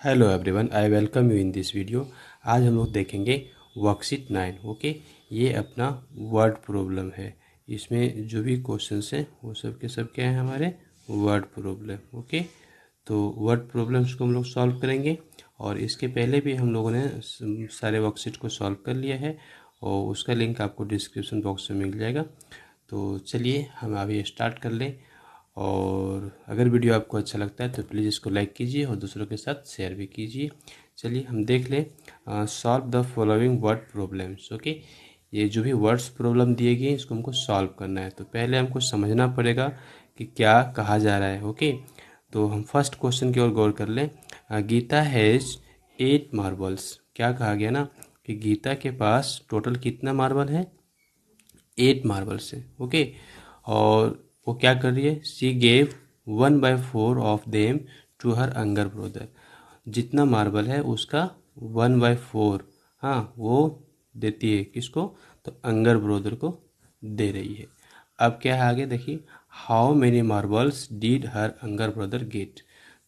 Hello everyone I welcome you in this video आज हम लोग देखेंगे वर्कशीट नाइन ओके ये अपना वर्ड प्रॉब्लम है। इसमें जो भी क्वेश्चन हैं, वो सब के सब क्या है हमारे? वर्ड प्रॉब्लम ओके तो वर्ड प्रॉब्लम्स को हम लोग सॉल्व करेंगे और इसके पहले भी हम लोगों ने सारे वर्कशीट को सॉल्व कर लिया है और उसका लिंक आपको डिस्क्रिप्शन बॉक्स में मिल जाएगा। तो चलिए हम अभी स्टार्ट कर लें। और अगर वीडियो आपको अच्छा लगता है तो प्लीज़ इसको लाइक कीजिए और दूसरों के साथ शेयर भी कीजिए। चलिए हम देख लें solve the following word problems okay ये जो भी वर्ड्स प्रॉब्लम दिए गए हैं, इसको हमको सॉल्व करना है। तो पहले हमको समझना पड़ेगा कि क्या कहा जा रहा है ओके तो हम फ़र्स्ट क्वेश्चन की ओर गौर कर लें। गीता हैज़ एट मार्बल्स क्या कहा गया ना कि गीता के पास टोटल कितना मार्बल है? एट मार्बल्स है ओके और वो क्या कर रही है? She gave one by four of them to her younger brother जितना मार्बल है उसका वन बाय फोर हाँ वो देती है किसको? तो अंगर ब्रोदर को दे रही है। अब क्या है आगे? देखिए how many marbles did her younger brother get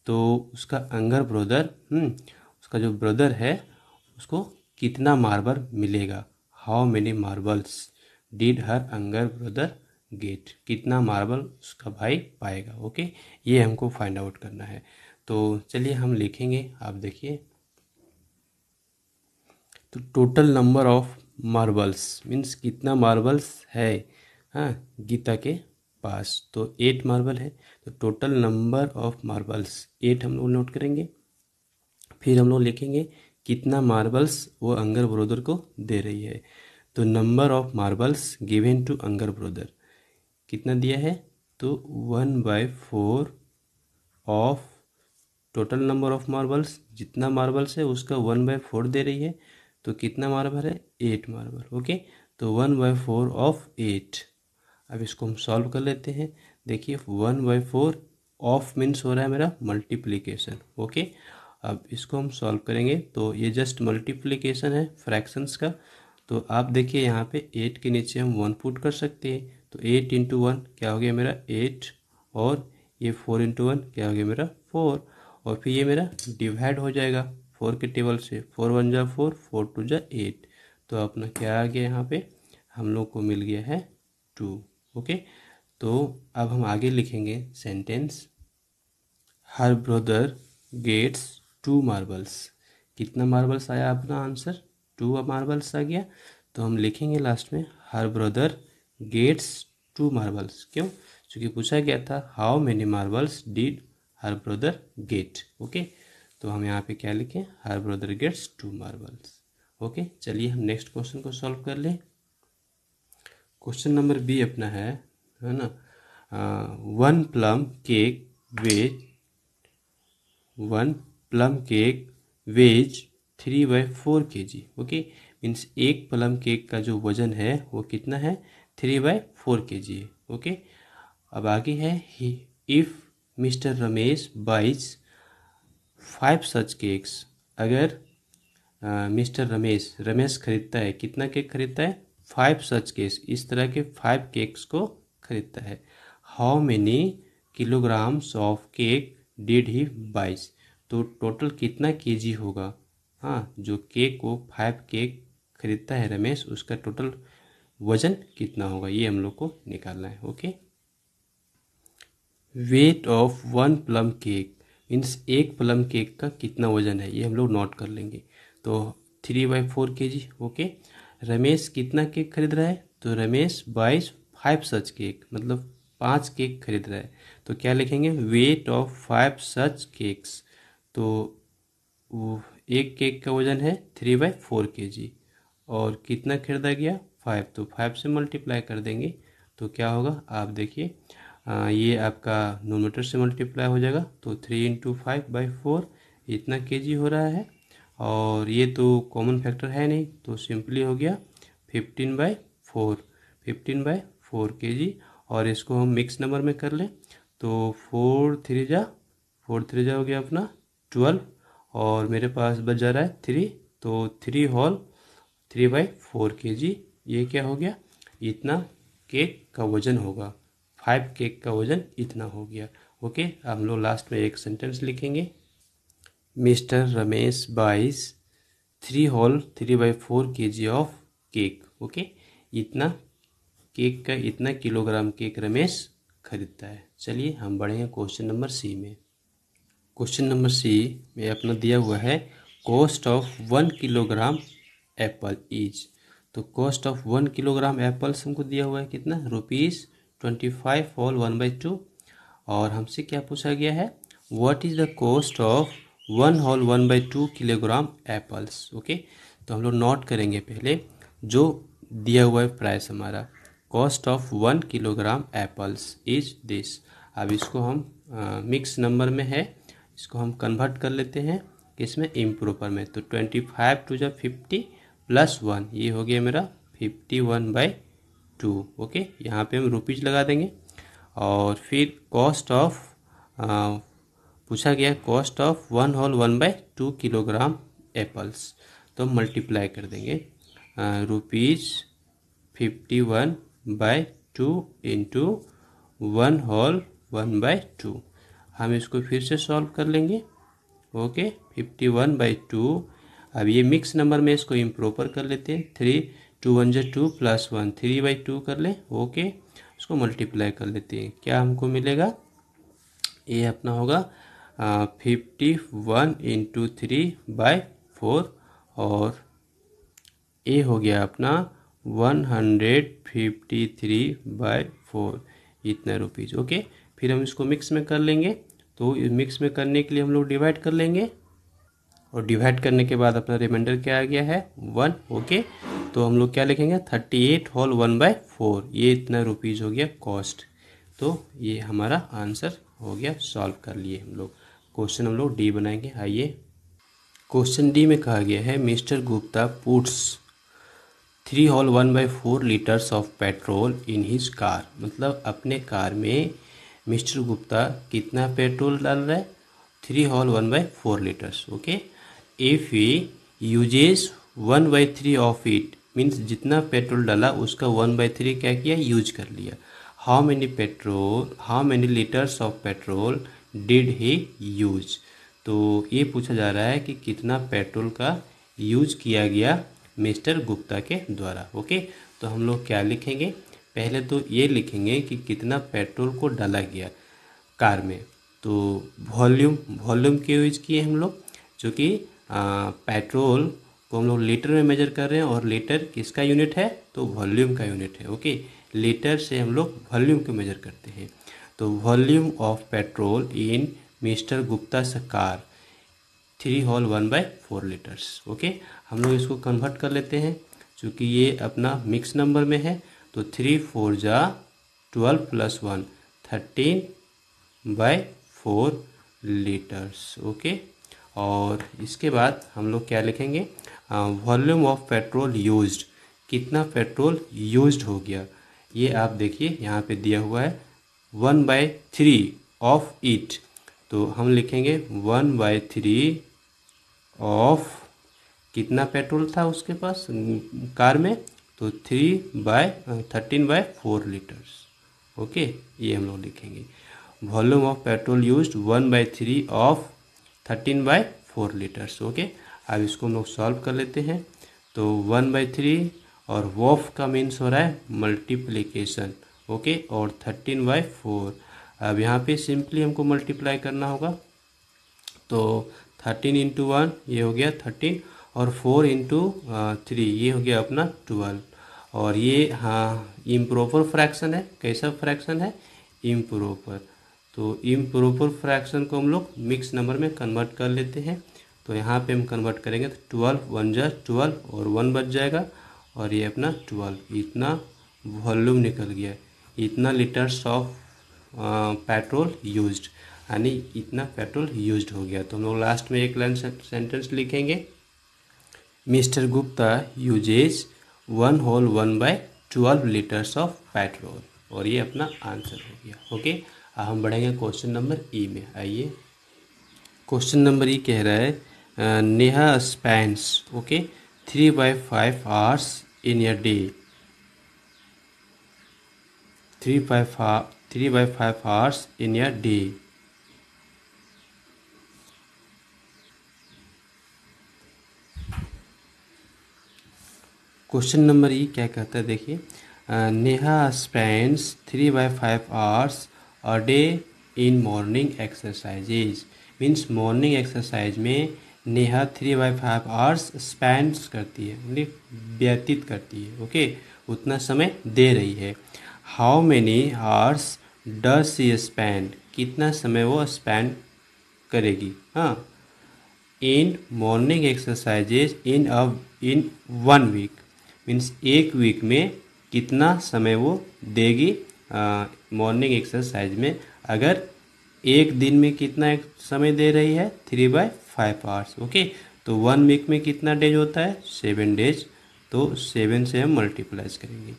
तो उसका अंगर ब्रदर हम्म, उसका जो ब्रदर है उसको कितना मार्बल मिलेगा? How many marbles did her younger brother get, कितना मार्बल उसका भाई पाएगा, ओके? ये हमको फाइंड आउट करना है। तो चलिए हम लिखेंगे, आप देखिए। तो total number of marbles means कितना मार्बल्स है हाँ गीता के पास। तो एट मार्बल है तो total number of marbles, eight हम लोग नोट करेंगे। फिर हम लोग लिखेंगे, कितना मार्बल्स वो अंगर ब्रोदर को दे रही है। तो number of marbles given to younger brother. कितना दिया है? तो one by four of total number of marbles जितना मार्बल्स है उसका वन बाय फोर दे रही है। तो कितना मार्बल है? एट मार्बल ओके तो one by four of eight अब इसको हम सॉल्व कर लेते हैं। देखिए one by four of means हो रहा है मेरा मल्टीप्लीकेशन ओके अब इसको हम सॉल्व करेंगे। तो ये जस्ट मल्टीप्लीकेशन है फ्रैक्शंस का। तो आप देखिए, यहाँ पे एट के नीचे हम वन पुट कर सकते हैं। तो एट इंटू वन क्या हो गया मेरा एट और ये फोर इंटू वन क्या हो गया मेरा फोर और फिर ये मेरा डिवाइड हो जाएगा फोर के टेबल से फोर वन जा फोर फोर टू जा एट तो अपना क्या आ गया यहाँ पे? हम लोग को मिल गया है टू ओके तो अब हम आगे लिखेंगे sentence her brother gets two marbles कितना मार्बल्स आया अपना आंसर? टू मार्बल्स आ गया. तो हम लिखेंगे लास्ट में, her brother gets two marbles. क्यों? क्योंकि पूछा गया था, how many marbles did her brother get? Okay? तो हम यहाँ पे क्या लिखें? Her brother gets two marbles. Okay? चलिए हम नेक्स्ट क्वेश्चन को सॉल्व कर लें। क्वेश्चन नंबर बी अपना है है ना? One plum cake weighs, one plum cake weighs three by four K G okay? Means एक प्लम केक का जो वज़न है वो कितना है? Three by four K G okay? अब आगे है if Mr Ramesh buys five such cakes अगर मिस्टर रमेश रमेश खरीदता है, कितना केक खरीदता है? फाइव सच केक्स इस तरह के फाइव केक्स को खरीदता है। How many kilograms of cake did he buys तो टोटल कितना केजी होगा? हाँ जो केक को फाइव केक खरीदता है रमेश, उसका टोटल वज़न कितना होगा? ये हम लोग को निकालना है okay weight of one plum cake means एक प्लम केक का कितना वज़न है, ये हम लोग नोट कर लेंगे। तो three by four K G okay Ramesh कितना केक खरीद रहा है? तो रमेश बाईस फाइव सच केक मतलब पाँच केक खरीद रहा है। तो क्या लिखेंगे? Weight of five such cakes तो एक केक का वज़न है three by four K G और कितना खरीदा गया? फाइव तो फाइव से मल्टीप्लाई कर देंगे तो क्या होगा? आप देखिए ये आपका नोमीटर से मल्टीप्लाई हो जाएगा तो three into five by four इतना केजी हो रहा है। और ये तो कॉमन फैक्टर है नहीं तो सिंपली हो गया fifteen by four fifteen by four K G और इसको हम मिक्स नंबर में कर लें तो फोर थ्री जा फोर थ्री जा हो गया अपना ट्वेल्व और मेरे पास बच जा रहा है थ्री तो three whole three by four K G ये क्या हो गया? इतना केक का वज़न होगा। फाइव केक का वज़न इतना हो गया। ओके, हम लोग लास्ट में एक सेंटेंस लिखेंगे। Mr Ramesh buys three whole three by four K G of cake okay, इतना केक का इतना किलोग्राम केक रमेश खरीदता है। चलिए, हम बढ़े हैं क्वेश्चन नंबर सी में। क्वेश्चन नंबर सी में अपना दिया हुआ है cost of one kilogram apple is तो cost of one kilogram apples हमको दिया हुआ है कितना? Rupees twenty five whole one by two और हमसे क्या पूछा गया है? What is the cost of one whole one by two kilogram apples okay तो हम लोग नोट करेंगे पहले जो दिया हुआ है प्राइस हमारा। Cost of one kilogram apples is this अब इसको हम मिक्स नंबर में है। इसको हम कन्वर्ट कर लेते हैं किसमें इम्प्रोपर में। तो ट्वेंटी फाइव टू जो फिफ्टी प्लस वन, ये हो गया मेरा fifty one by two, okay? यहाँ पे हम रुपीज़ लगा देंगे। और फिर कॉस्ट ऑफ़ पूछा गया cost of one whole one by two kilogram apples तो मल्टीप्लाई कर देंगे rupees fifty one by two into one whole one by two हम इसको फिर से सॉल्व कर लेंगे, okay? Fifty one by two अब ये मिक्स नंबर में इसको इम्प्रोपर कर लेते हैं। थ्री टू वन जो two plus one three by two कर ले। ओके इसको मल्टीप्लाई कर लेते हैं। क्या हमको मिलेगा? ये अपना होगा fifty one into three by four और ए हो गया अपना one hundred fifty three by four इतना रुपीज़ ओके फिर हम इसको मिक्स में कर लेंगे। तो मिक्स में करने के लिए हम लोग डिवाइड कर लेंगे। और डिवाइड करने के बाद अपना रिमाइंडर क्या आ गया है? वन ओके तो हम लोग क्या लिखेंगे? Thirty eight whole one by four ये इतना रुपीज़ हो गया कॉस्ट तो ये हमारा आंसर हो गया सॉल्व कर लिए हम लोग. क्वेश्चन हम लोग डी बनाएँगे. आइए. क्वेश्चन डी में कहा गया है Mr Gupta puts three whole one by four litres of petrol in his car मतलब अपने कार में मिस्टर गुप्ता कितना पेट्रोल डाल रहा है? Three whole one by four litres okay if he uses one by three of it means जितना petrol डाला, उसका वन बाई थ्री क्या किया? यूज़ कर लिया। How many petrol how many litres of petrol did he use तो ये पूछा जा रहा है कि कितना पेट्रोल का यूज़ किया गया मिस्टर गुप्ता के द्वारा ओके तो हम लोग क्या लिखेंगे? पहले तो ये लिखेंगे कि कितना पेट्रोल को डाला गया कार में। तो वॉल्यूम वॉल्यूम के यूज़ किए हम लोग? जो कि पेट्रोल को हम लोग लीटर में मेजर कर रहे हैं और लीटर किसका यूनिट है? तो वॉल्यूम का यूनिट है, ओके? लीटर से हम लोग वॉल्यूम को मेजर करते हैं। तो volume of petrol in Mr Gupta car three whole one by four litres, okay? हम लोग इसको कन्वर्ट कर लेते हैं, चूँकि ये अपना मिक्स नंबर में है। तो थ्री फोर जा twelve plus one, thirteen by four litres, okay? और इसके बाद हम लोग क्या लिखेंगे? वॉल्यूम ऑफ़ पेट्रोल यूज्ड कितना पेट्रोल यूज्ड हो गया? ये आप देखिए, यहाँ पे दिया हुआ है one by three of it तो हम लिखेंगे वन बाई थ्री ऑफ़ कितना पेट्रोल था उसके पास? कार में? तो three by thirteen by four litres okay ये हम लोग लिखेंगे। Volume of petrol use one by three of thirteen by four litres okay अब इसको हम लोग सॉल्व कर लेते हैं। तो वन बाई थ्री और वॉफ का मीन्स हो रहा है मल्टीप्लीकेशन ओके और थर्टीन बाई फोर। अब यहाँ पे सिंपली हमको मल्टीप्लाई करना होगा। तो थर्टीन इंटू वन, ये हो गया थर्टीन, और फोर इंटू थ्री, ये हो गया अपना ट्वेल्व। और ये हाँ इम्प्रोपर फ्रैक्शन है। कैसा फ्रैक्शन है? इम्प्रोपर तो इम्प्रोपर फ्रैक्शन को हम लोग मिक्स नंबर में कन्वर्ट कर लेते हैं। तो यहाँ पे हम कन्वर्ट करेंगे तो ट्वेल्व वन जा ट्वेल्व और वन बच जाएगा। और ये अपना ट्वेल्व इतना वॉल्यूम निकल गया इतना लीटर्स ऑफ़ पेट्रोल यूज्ड यानी इतना पेट्रोल यूज्ड हो गया। तो हम लोग लास्ट में एक लाइन सेंटेंस लिखेंगे। Mr Gupta uses one whole one by twelve litres of petrol और ये अपना आंसर हो गया। ओके हम बढ़ेंगे क्वेश्चन नंबर ई में। आइए। क्वेश्चन नंबर ई कह रहा है Neha spends, okay three by five hours in a day three by five three by five hours in a day question number E क्या कहता है? देखिए Neha spends three by five hours a day in morning exercises means morning exercise में Neha three by five hours spend करती है व्यतीत करती है ओके उतना समय दे रही है। How many hours does she spend कितना समय वो स्पेंड करेगी? हाँ। In morning exercises in a in one week means एक वीक में कितना समय वो देगी मॉर्निंग एक्सरसाइज में अगर एक दिन में कितना समय दे रही है? Three by five hours okay तो वन वीक में कितना डेज़ होता है? सेवन डेज़ तो सेवन से हम मल्टीप्लाइज करेंगे।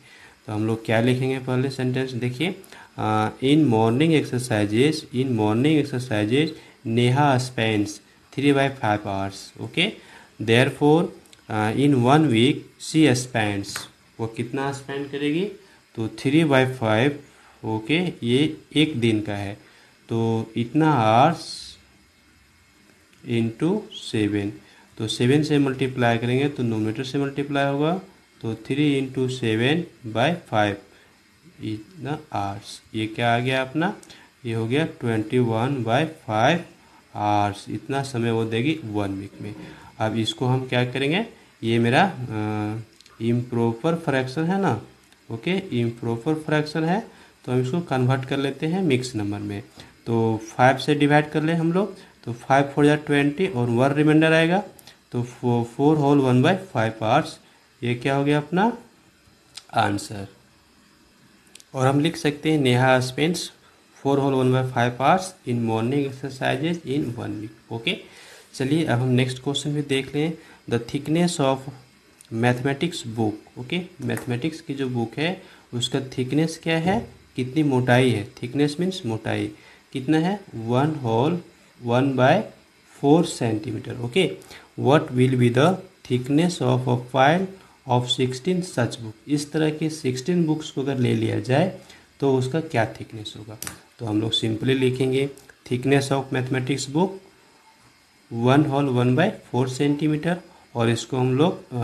तो हम लोग क्या लिखेंगे पहले सेंटेंस देखिए in morning exercises in morning exercises Neha spends three by five hours okay therefore in one week she spends वो कितना स्पेंड करेगी? तो थ्री बाई फाइव ओके, ये एक दिन का है। तो इतना आर्स इंटू सेवन तो सेवन से मल्टीप्लाई करेंगे तो नोमीटर से मल्टीप्लाई होगा। तो three into seven by five इतना आर्स ये क्या आ गया अपना? ये हो गया twenty one by five hours इतना समय वो देगी वन वीक में। अब इसको हम क्या करेंगे? ये मेरा इम्प्रोपर फ्रैक्शन है ना? ओके इम्प्रोपर फ्रैक्शन है। तो हम इसको कन्वर्ट कर लेते हैं मिक्स नंबर में। तो फाइव से डिवाइड कर ले हम लोग। तो फाइव फोर या ट्वेंटी और वन रिमाइंडर आएगा। तो four whole one by five parts ये क्या हो गया अपना? आंसर और हम लिख सकते हैं Neha spends four whole one by five parts in morning exercises in one week okay चलिए अब हम नेक्स्ट क्वेश्चन भी देख लें। The thickness of mathematics book okay mathematics की जो बुक है, उसका थिकनेस क्या है? कितनी मोटाई है? थिकनेस मीन्स मोटाई। कितना है? One whole one by four centimetre okay what will be the thickness of a file of sixteen such book इस तरह के सिक्सटीन बुक्स को अगर ले लिया जाए तो उसका क्या थिकनेस होगा? तो हम लोग सिंपली लिखेंगे thickness of mathematics book one whole one by four centimetre और इसको हम लोग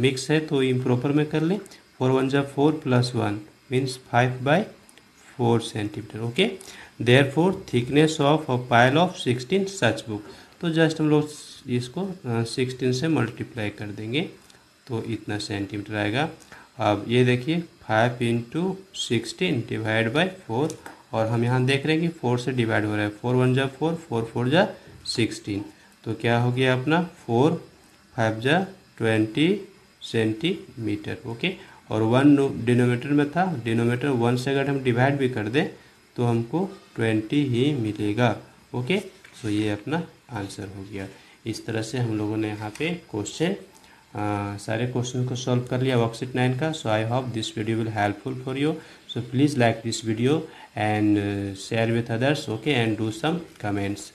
मिक्स है तो इम्प्रॉपर में कर लें। फोर वन जब four plus one means five by four centimetre okay there four thickness of a pile of 16 such book तो जस्ट हम लोग इसको सिक्सटीन से मल्टीप्लाई कर देंगे तो इतना सेंटीमीटर आएगा। अब ये देखिए five into sixteen divide by four और हम यहाँ देख रहे हैं कि फोर से डिवाइड हो रहा है। फोर वन जा फोर फोर फोर जा सिक्सटीन तो क्या हो गया अपना? फोर फाइव जा ट्वेंटी सेंटीमीटर ओके और वन डिनोमीटर में था डिनोमीटर वन से अगर हम डिवाइड भी कर दें तो हमको ट्वेंटी ही मिलेगा। ओके तो ये अपना आंसर हो गया। इस तरह से हम लोगों ने यहाँ पे क्वेश्चन सारे क्वेश्चन को सॉल्व कर लिया वर्कशीट नाइन का। So I hope this video will helpful for you so please like this video and share with others okay and do some comments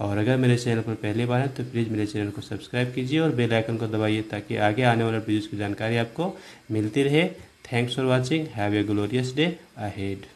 और अगर मेरे चैनल पर पहली बार है तो प्लीज़ मेरे चैनल को सब्सक्राइब कीजिए और बेल आइकन को दबाइए ताकि आगे आने वाले वीडियोज़ की जानकारी आपको मिलती रहे। Thanks for watching. Have a glorious day ahead.